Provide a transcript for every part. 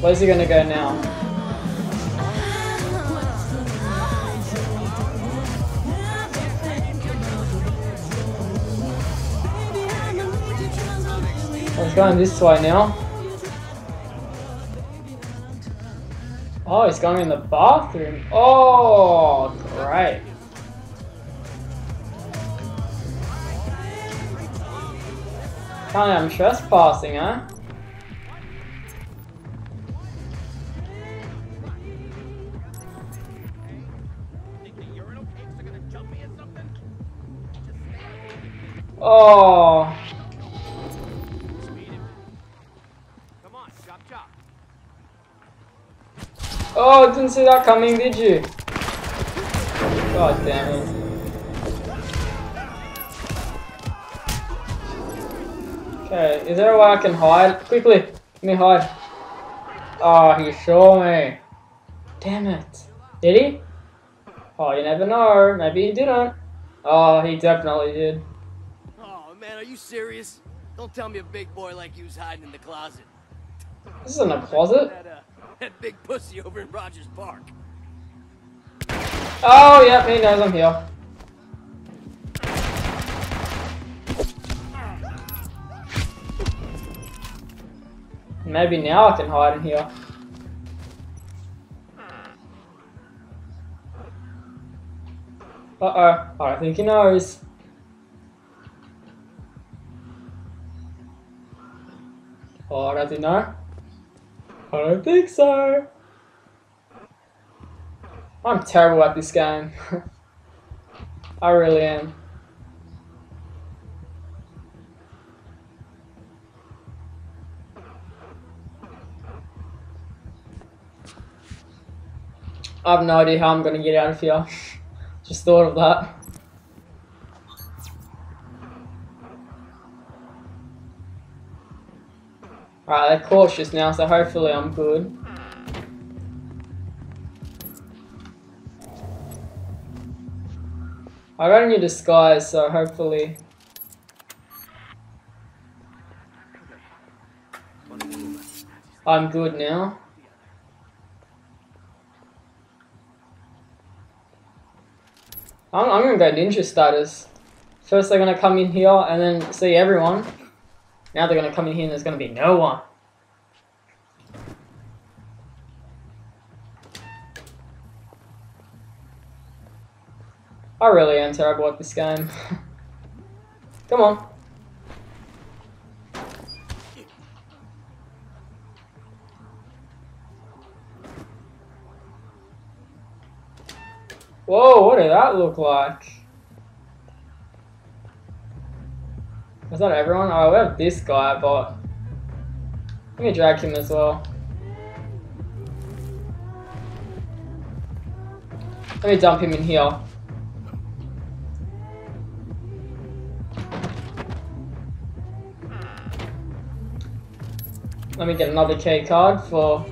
Where's he gonna go now? He's going this way now. Oh, he's going in the bathroom. Oh, great. I'm trespassing, huh? Oh. Oh, didn't see that coming, did you? God damn it. Okay, is there a way I can hide? Quickly, let me hide. Oh, he saw me. Damn it. Did he? Oh, you never know. Maybe he didn't. Oh, he definitely did. Oh man, are you serious? Don't tell me a big boy like you's hiding in the closet. This is in a closet. That uh, that big pussy over in Rogers Park. Oh, yep, he knows I'm here. Maybe now I can hide in here. Uh-oh, I think he knows. Oh, does he know? I don't think so. I'm terrible at this game. I really am. I have no idea how I'm gonna get out of here. Just thought of that. Alright, they're cautious now, so hopefully I'm good. I got a new disguise, so hopefully... I'm good now. I'm, I'm gonna go ninja status. First they're gonna come in here and then see everyone. Now they're gonna come in here and there's gonna be no one. I really am terrible at this game. Come on. Whoa, what did that look like? Was that everyone? Oh, we have this guy, but... Let me drag him as well. Let me dump him in here. Let me get another key card for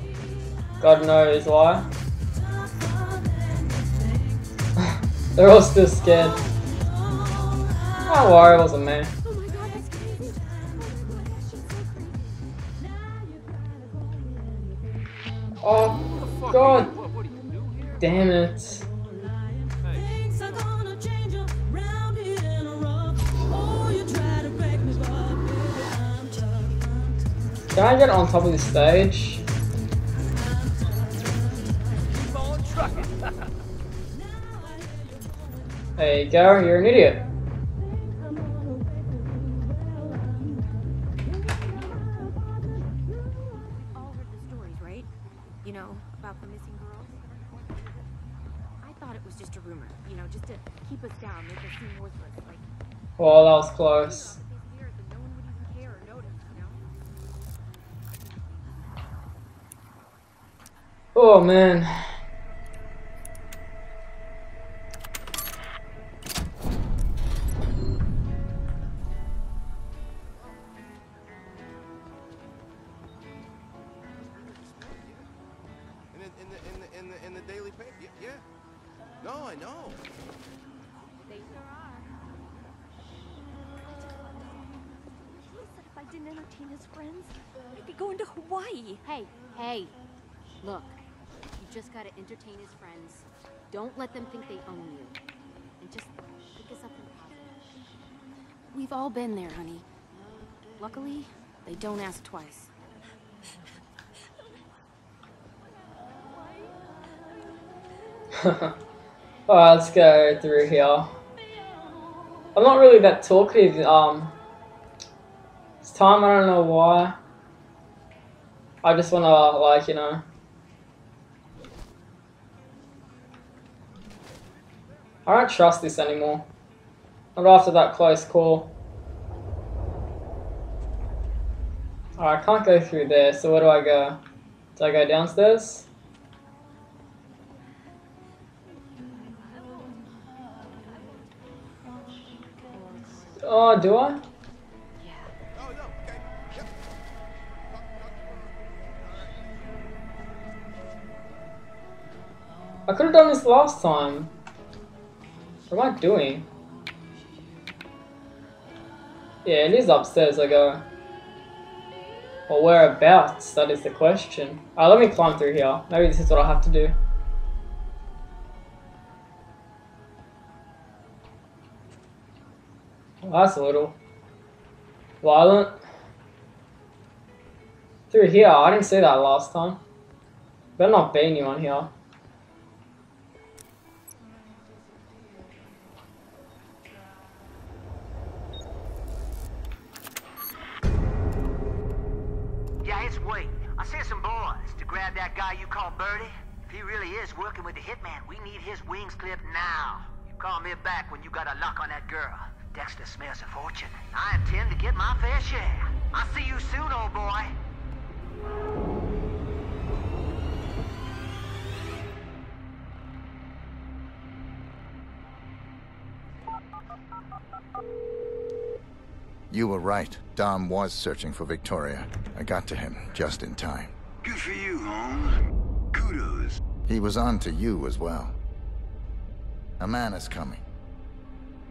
God knows why. They're all still scared. Don't worry, it wasn't me. Oh, God. Damn it. Can I get on top of the stage? Down, make us seem worthless. Like, Oh, that was close. Oh they the, in the, daily paper. Yeah, yeah. No, I know. They sure are. She said if I didn't entertain his friends, I'd be going to Hawaii. Hey, hey. Look, you just gotta entertain his friends. Don't let them think they own you. And just think of something positive. We've all been there, honey. Luckily, they don't ask twice. Alright, let's go through here. I'm not really that talkative, um, this time, I don't know why. I just wanna, like, you know. I don't trust this anymore. Not after that close call. I can't go through there, so where do I go? Do I go downstairs? Oh, do I? Oh. I could have done this last time. What am I doing? Yeah, it is upstairs I go. Or whereabouts, that is the question. Alright, let me climb through here. Maybe this is what I have to do. Well, that's a little violent. Through here, I didn't see that last time. Better not be anyone here. Yeah, it's Wade. I sent some boys to grab that guy you call Birdie. If he really is working with the hitman, we need his wings clipped now. You call me back when you got a lock on that girl. Dexter smells a fortune. I intend to get my fair share. I'll see you soon, old boy. You were right. Dom was searching for Victoria. I got to him just in time. Good for you, Holmes. Kudos. He was on to you as well. A man is coming.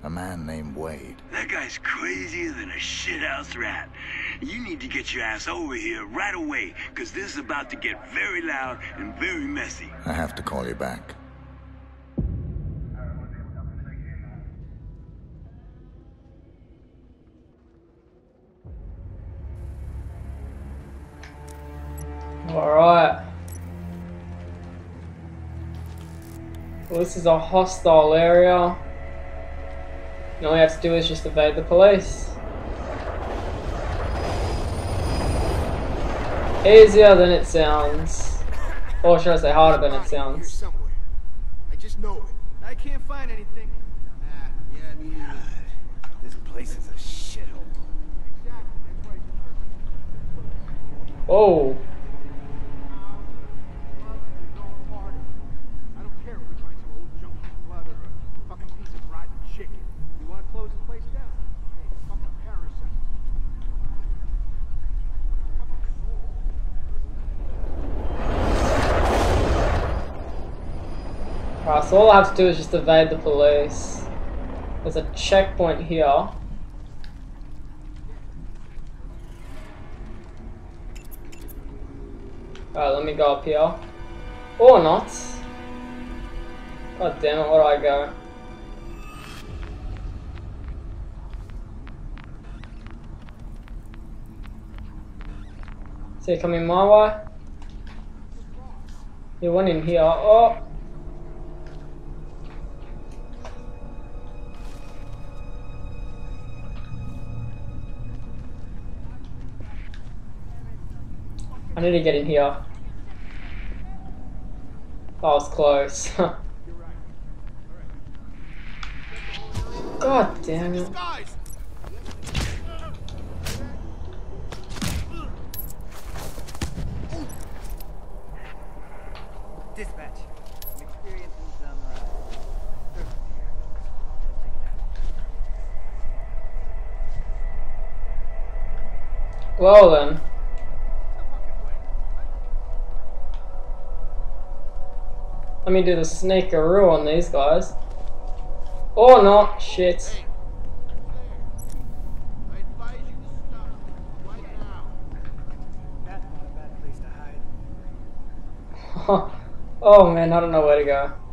A man named Wade. That guy's crazier than a shithouse rat. You need to get your ass over here right away, because this is about to get very loud and very messy. I have to call you back. Alright. Well, this is a hostile area. And all we have to do is just evade the police. Easier than it sounds. Or should I say harder than it sounds. I just know it. I can't find anything. Ah, yeah, me neither. This place is a shithole. Oh. So all I have to do is just evade the police. There's a checkpoint here. Alright, let me go up here. Or not. God damn it, where do I go? Is he coming my way? He went in here. Oh! I need to get in here. That was close. God damn it. Dispatch. I'm experiencing some, uh, surface here. Check it out. Well then. Let me do the sneakeroo on these guys. Oh, or not, shit. oh man, I don't know where to go.